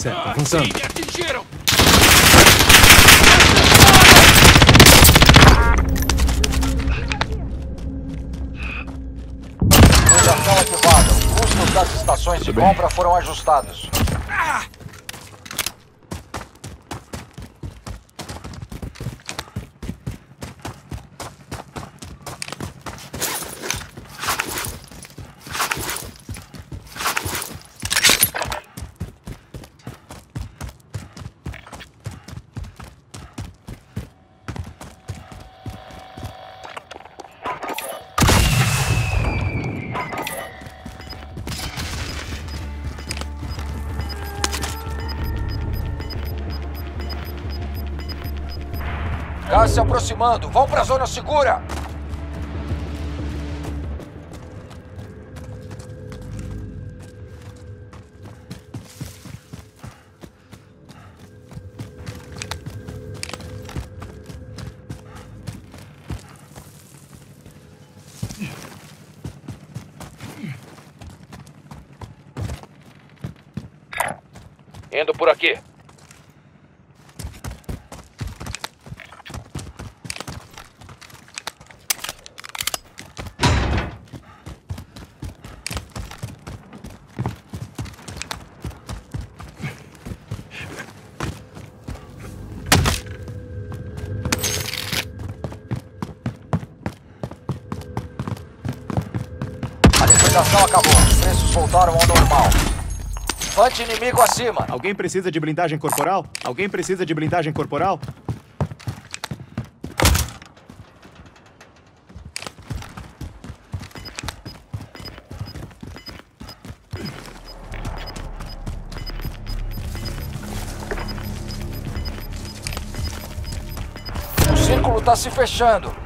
Certo, avançando. Sim, atingiram! Ligação ativada. Os custos das estações de compra foram ajustados. Gás se aproximando. Vão pra zona segura. Indo por aqui. A acabou. Os preços voltaram ao normal. Fante inimigo acima. Alguém precisa de blindagem corporal? Alguém precisa de blindagem corporal? O círculo tá se fechando.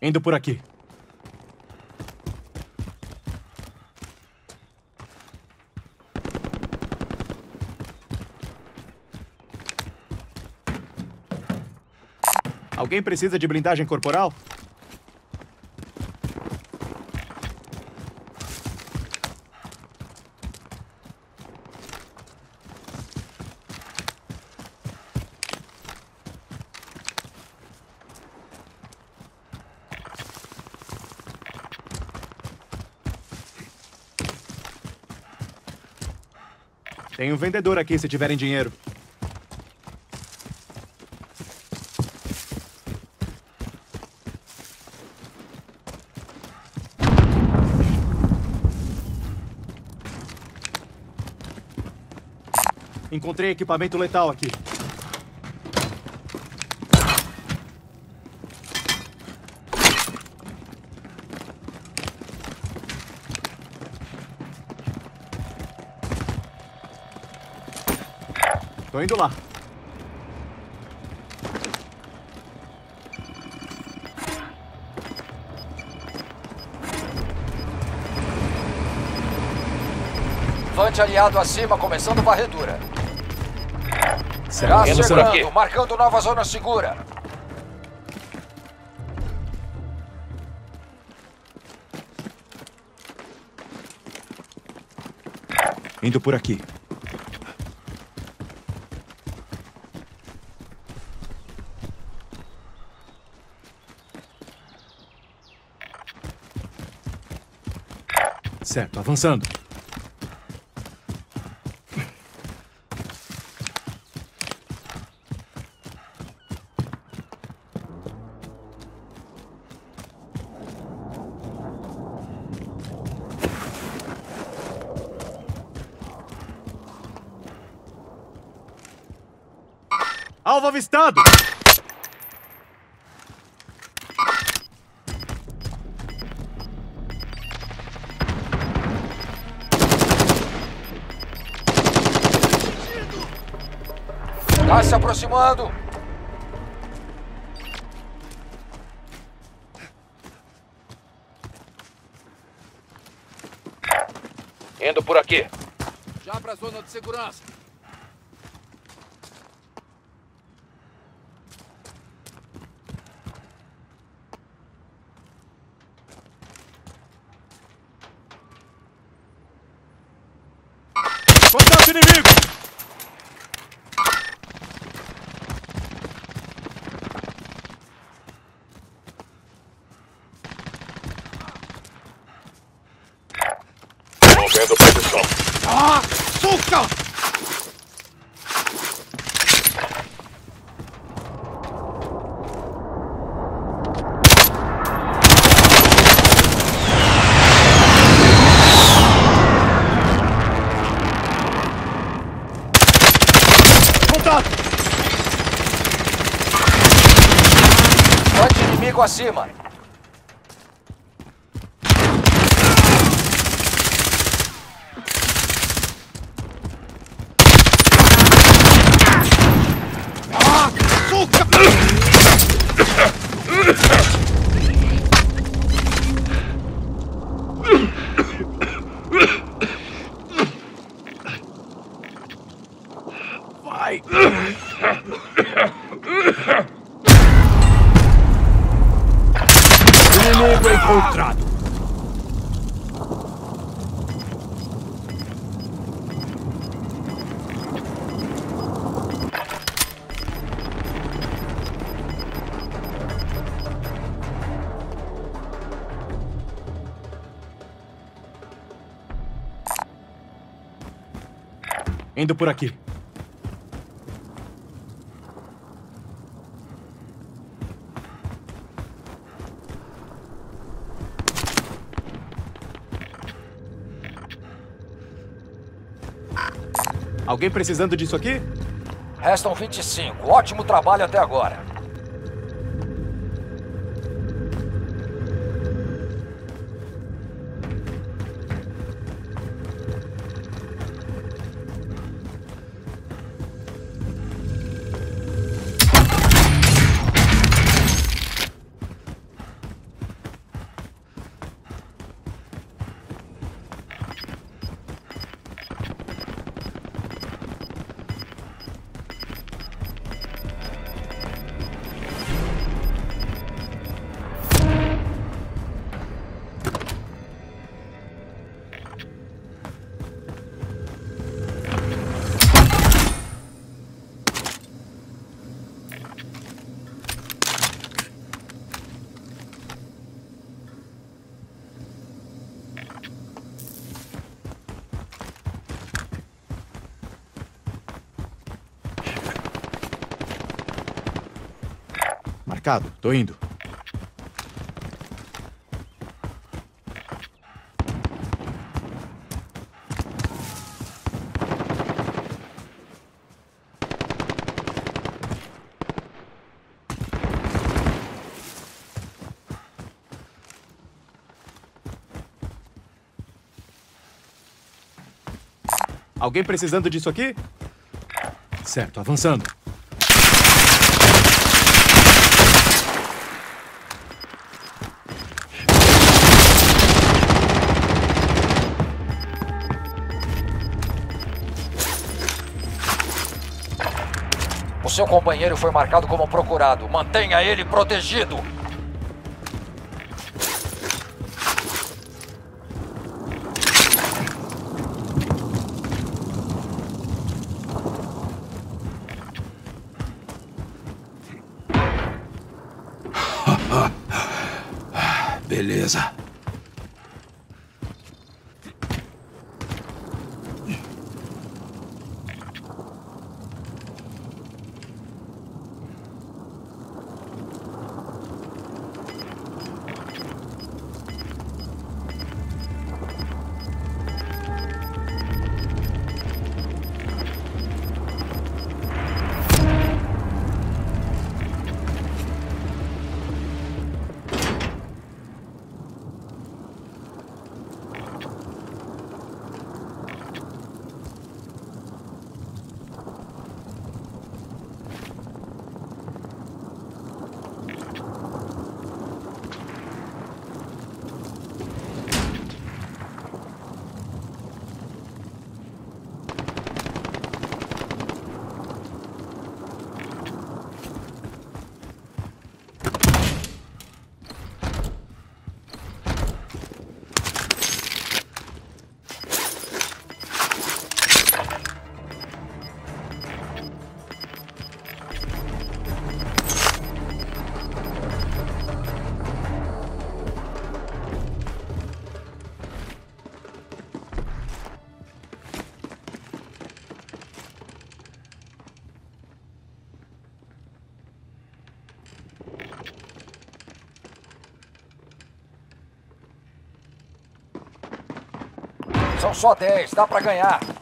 Indo por aqui. Alguém precisa de blindagem corporal? Tem um vendedor aqui se tiverem dinheiro. Encontrei equipamento letal aqui. Tô indo lá. Vante aliado acima, começando varredura. Será tá que é marcando nova zona segura. Indo por aqui. Certo, avançando. Alvo avistado! Tá se aproximando. Indo por aqui. Já pra zona de segurança. Contato inimigo! Movendo posição. Ah! Suca! Contato! Fronte inimigo acima. Ah! Vai! Encontrado! Indo por aqui. Alguém precisando disso aqui? Restam 25. Ótimo trabalho até agora. Marcado, tô indo. Alguém precisando disso aqui? Certo, avançando. Seu companheiro foi marcado como procurado. Mantenha ele protegido. Beleza. São só 10, dá pra ganhar.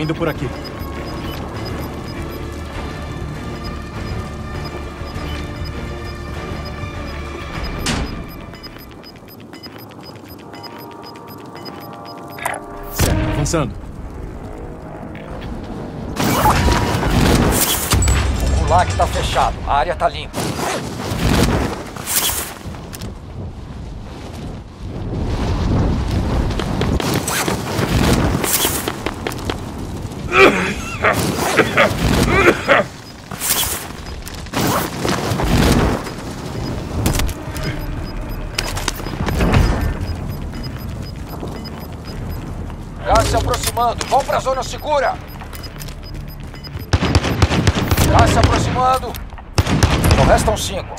Indo por aqui. Certo, avançando. O gulag tá fechado, a área tá limpa. Gás se aproximando, vão pra zona segura! Gás se aproximando! Só restam cinco.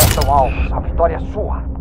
Restam alvos, a vitória é sua.